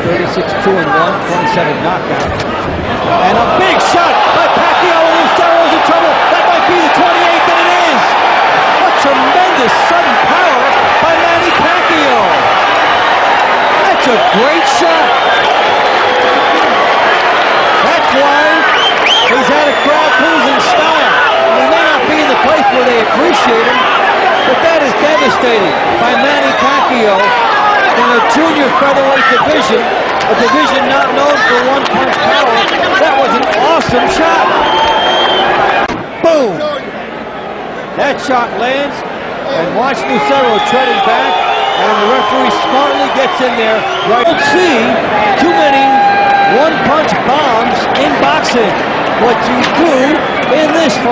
6-2 and 1, 27 knockout. And a big shot by Pacquiao and Lucero's in trouble. That might be the 28th, and it is. A tremendous sudden power by Manny Pacquiao. That's a great shot. Why he's had a crowd cruising style. He may not be in the place where they appreciate him, but that is devastating by Manny Pacquiao the junior featherweight division, a division not known for one-punch power. That was an awesome shot. Boom! That shot lands, and watch Lucero treading back, and the referee smartly gets in there. Right, don't see too many one-punch bombs in boxing. What you do in this fight.